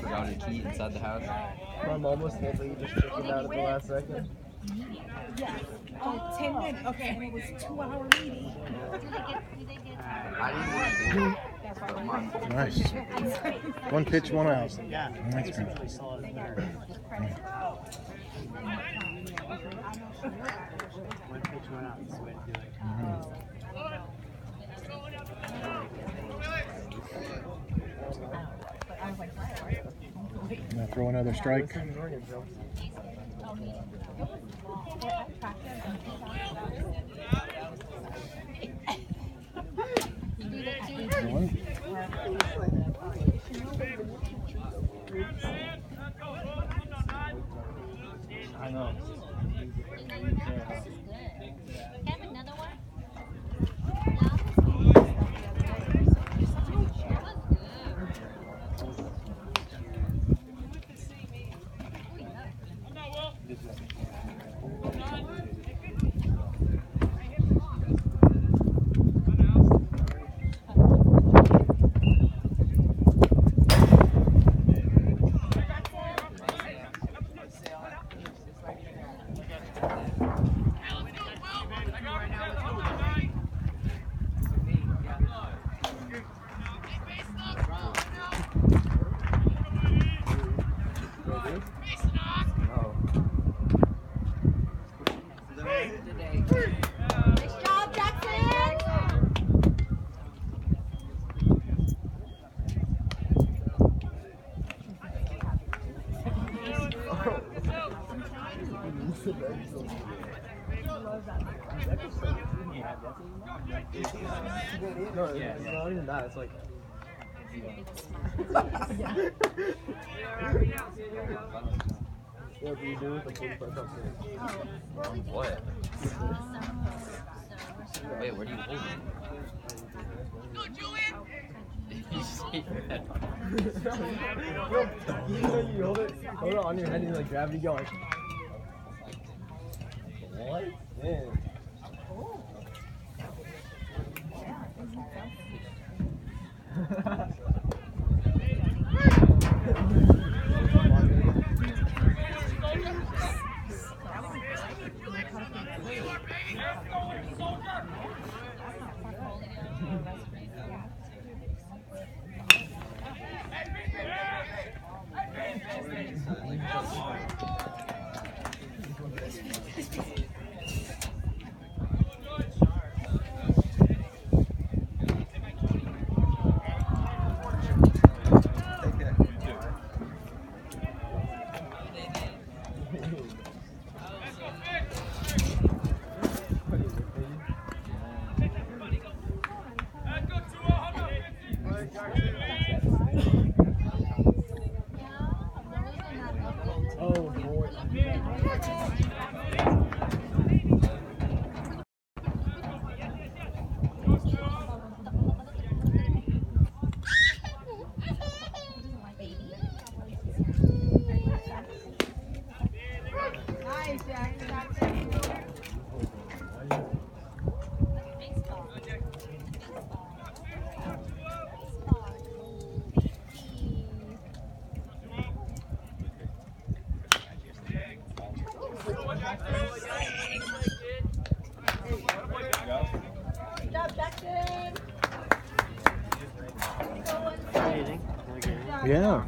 forgot a key inside the house. Mom almost told me you just chickened out at the last second. Oh, 10 minutes. Okay, and it was two hour meeting. I didn't want to do it. but my fault. Nice. One pitch, one out. Yeah, That's it's good. really solid in there. One pitch, one out. That's the way to do it. Mm-hmm. Throw another strike. I know. Have another one? Nice job, Jackson! No, it's not even that. It's like. What you do with 45 bucks? What? Wait, where do you hold it? Say that. you know you hold it, hold it on your head and like gravity going. What? Man. Oh Oh, Jackson. Good job, Yeah.